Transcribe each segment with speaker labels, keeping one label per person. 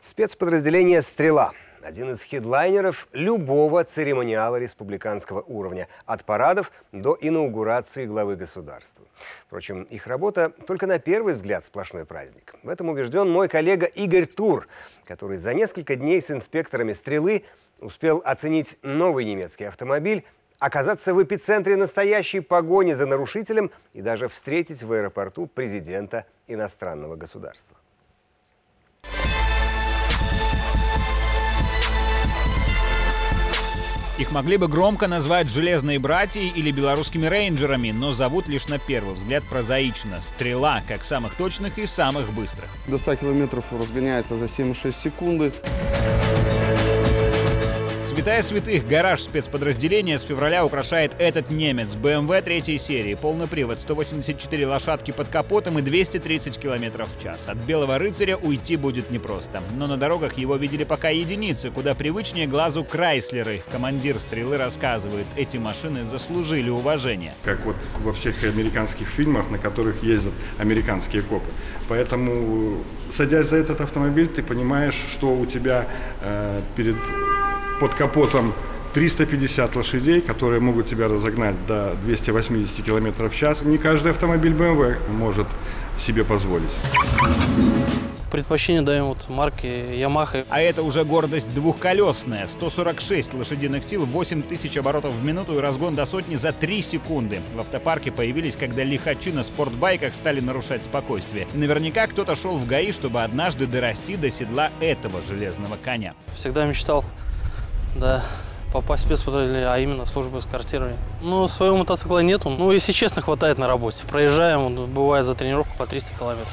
Speaker 1: Спецподразделение «Стрела» – один из хедлайнеров любого церемониала республиканского уровня, от парадов до инаугурации главы государства. Впрочем, их работа только на первый взгляд сплошной праздник. В этом убежден мой коллега Игорь Тур, который за несколько дней с инспекторами «Стрелы» успел оценить новый немецкий автомобиль, оказаться в эпицентре настоящей погони за нарушителем и даже встретить в аэропорту президента иностранного государства.
Speaker 2: Их могли бы громко назвать «железные братья» или «белорусскими рейнджерами», но зовут лишь на первый взгляд прозаично. «Стрела» как самых точных и самых быстрых.
Speaker 3: До 100 километров разгоняется за 7,6 секунды.
Speaker 2: Святая святых гараж спецподразделения с февраля украшает этот немец BMW третьей серии. Полный привод, 184 лошадки под капотом и 230 км в час. От белого рыцаря уйти будет непросто. Но на дорогах его видели пока единицы, куда привычнее глазу Крайслеры. Командир стрелы рассказывает, эти машины заслужили уважение.
Speaker 4: Как вот во всех американских фильмах, на которых ездят американские копы. Поэтому, садясь за этот автомобиль, ты понимаешь, что у тебя э, перед под капотом 350 лошадей, которые могут тебя разогнать до 280 км в час. Не каждый автомобиль BMW может себе позволить.
Speaker 5: Предпочтение даем вот марки Yamaha.
Speaker 2: А это уже гордость двухколесная. 146 лошадиных сил, 8 тысяч оборотов в минуту и разгон до сотни за 3 секунды. В автопарке появились, когда лихачи на спортбайках стали нарушать спокойствие. И наверняка кто-то шел в ГАИ, чтобы однажды дорасти до седла этого железного коня.
Speaker 5: Всегда мечтал да, попасть в спецподразделение, а именно в службу эскортирования. Ну, своего мотоцикла нету. Ну, если честно, хватает на работе. Проезжаем, бывает за тренировку по 300 километров.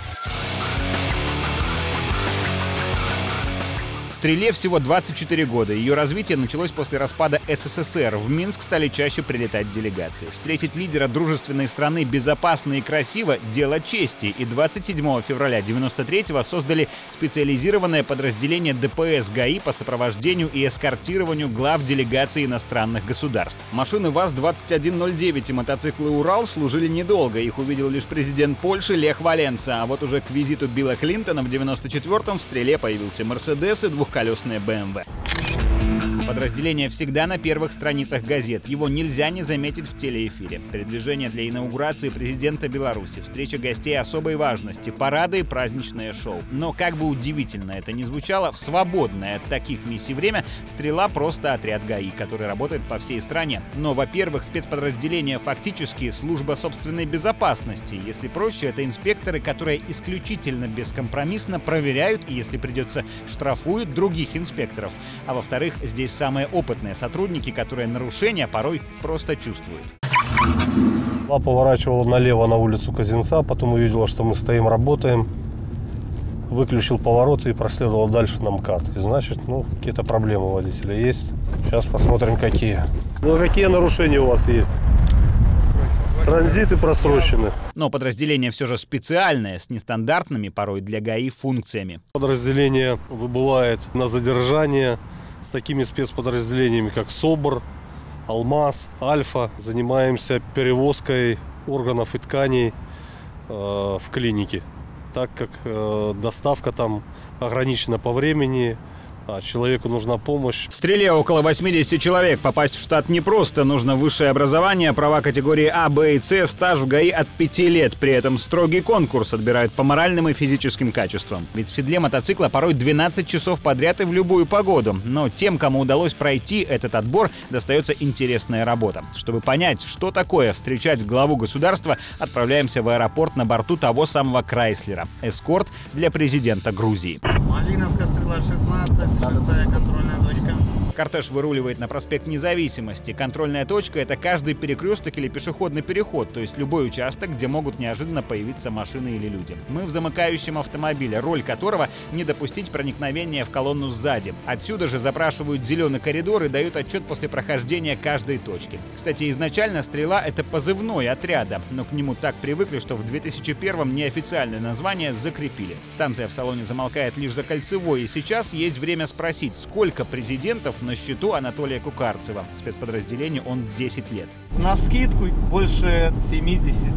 Speaker 2: Стреле всего 24 года. Ее развитие началось после распада СССР. В Минск стали чаще прилетать делегации. Встретить лидера дружественной страны безопасно и красиво – дело чести. И 27 февраля 93-го создали специализированное подразделение ДПС ГАИ по сопровождению и эскортированию глав делегаций иностранных государств. Машины ВАЗ-2109 и мотоциклы «Урал» служили недолго. Их увидел лишь президент Польши Лех Валенса. А вот уже к визиту Билла Клинтона в 94-м в «Стреле» появился «Мерседес» и двух двухколесная BMW. Подразделение всегда на первых страницах газет. Его нельзя не заметить в телеэфире. Передвижение для инаугурации президента Беларуси, встреча гостей особой важности, парады и праздничное шоу. Но как бы удивительно это ни звучало, в свободное от таких миссий время «Стрела» просто отряд ГАИ, который работает по всей стране. Но, во-первых, спецподразделение фактически служба собственной безопасности. Если проще, это инспекторы, которые исключительно бескомпромиссно проверяют и, если придется, штрафуют других инспекторов. А во-вторых, здесь самые опытные сотрудники, которые нарушения порой просто чувствуют.
Speaker 6: Она поворачивала налево на улицу Казинца, потом увидела, что мы стоим, работаем. Выключил повороты и проследовал дальше на МКАД. И значит, ну, какие-то проблемы у водителя есть. Сейчас посмотрим, какие. Ну, а какие нарушения у вас есть? Транзиты просрочены.
Speaker 2: Но подразделение все же специальное, с нестандартными порой для ГАИ функциями.
Speaker 6: Подразделение выбывает на задержание с такими спецподразделениями, как СОБР, Алмаз, Альфа. Занимаемся перевозкой органов и тканей э, в клинике, так как э, доставка там ограничена по времени, а человеку нужна помощь.
Speaker 2: В стреле около 80 человек. Попасть в штат непросто. Нужно высшее образование, права категории А, Б и С, стаж в ГАИ от 5 лет. При этом строгий конкурс отбирают по моральным и физическим качествам. Ведь в седле мотоцикла порой 12 часов подряд и в любую погоду. Но тем, кому удалось пройти этот отбор, достается интересная работа. Чтобы понять, что такое встречать главу государства, отправляемся в аэропорт на борту того самого Крайслера. Эскорт для президента Грузии.
Speaker 7: Малиновка, стрела 16, шестая контрольная точка.
Speaker 2: Кортеж выруливает на проспект Независимости. Контрольная точка — это каждый перекресток или пешеходный переход, то есть любой участок, где могут неожиданно появиться машины или люди. Мы в замыкающем автомобиле, роль которого — не допустить проникновения в колонну сзади. Отсюда же запрашивают зеленый коридор и дают отчет после прохождения каждой точки. Кстати, изначально «Стрела» — это позывной отряда, но к нему так привыкли, что в 2001-м неофициальное название закрепили. Станция в салоне замолкает лишь за кольцевой, и сейчас есть время спросить, сколько президентов на счету Анатолия Кукарцева. В спецподразделении он 10 лет.
Speaker 7: На скидку больше 70.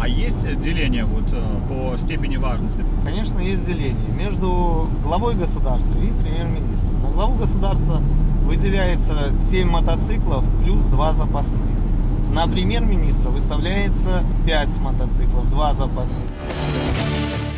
Speaker 2: А есть деление вот э, по степени важности?
Speaker 7: Конечно, есть деление между главой государства и премьер-министром. На главу государства выделяется 7 мотоциклов плюс 2 запасных. На премьер-министра выставляется 5 мотоциклов, 2 запасных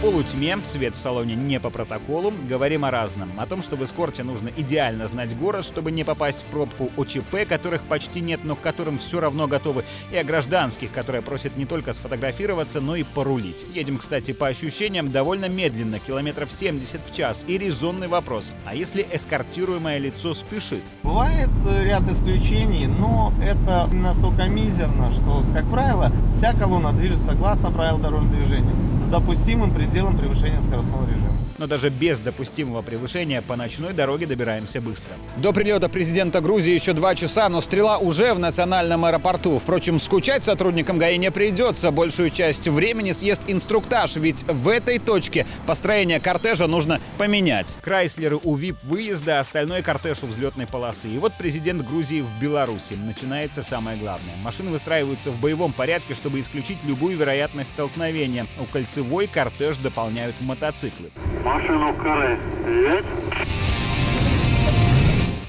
Speaker 2: полутьме, свет в салоне не по протоколу, говорим о разном. О том, что в эскорте нужно идеально знать город, чтобы не попасть в пробку ОЧП, которых почти нет, но к которым все равно готовы, и о гражданских, которые просят не только сфотографироваться, но и порулить. Едем, кстати, по ощущениям довольно медленно, километров 70 в час. И резонный вопрос. А если эскортируемое лицо спешит?
Speaker 7: Бывает ряд исключений, но это настолько мизерно, что, как правило, вся колонна движется согласно правилам дорожного движения допустимым пределом превышения скоростного режима.
Speaker 2: Но даже без допустимого превышения по ночной дороге добираемся быстро.
Speaker 8: До прилета президента Грузии еще два часа, но стрела уже в национальном аэропорту. Впрочем, скучать сотрудникам ГАИ не придется. Большую часть времени съест инструктаж, ведь в этой точке построение кортежа нужно поменять.
Speaker 2: Крайслеры у ВИП-выезда, остальной кортеж у взлетной полосы. И вот президент Грузии в Беларуси. Начинается самое главное. Машины выстраиваются в боевом порядке, чтобы исключить любую вероятность столкновения. У кольцевой кортеж дополняют мотоциклы.
Speaker 9: Машину коры есть?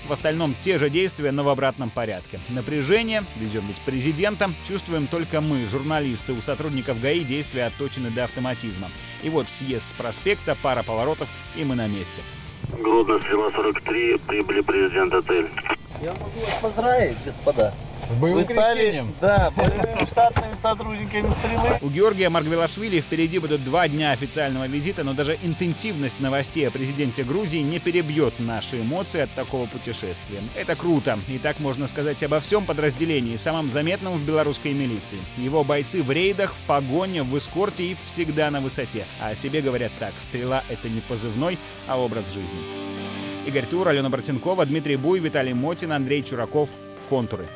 Speaker 2: В остальном те же действия, но в обратном порядке. Напряжение, везем ведь президента, чувствуем только мы, журналисты. У сотрудников ГАИ действия отточены до автоматизма. И вот съезд с проспекта, пара поворотов, и мы на месте.
Speaker 9: Гродно, стрела 43, прибыли президент отель.
Speaker 7: Я могу вас поздравить, господа.
Speaker 8: С боевым
Speaker 7: Вы стали,
Speaker 8: крещением?
Speaker 7: да, боевыми штатными сотрудниками стрелы.
Speaker 2: У Георгия Маргвелашвили впереди будут два дня официального визита, но даже интенсивность новостей о президенте Грузии не перебьет наши эмоции от такого путешествия. Это круто, и так можно сказать обо всем подразделении, самом заметном в белорусской милиции. Его бойцы в рейдах, в погоне, в эскорте и всегда на высоте. А о себе говорят так, стрела — это не позывной, а образ жизни. Игорь Тур, Алена Бартенкова, Дмитрий Буй, Виталий Мотин, Андрей Чураков. Контуры.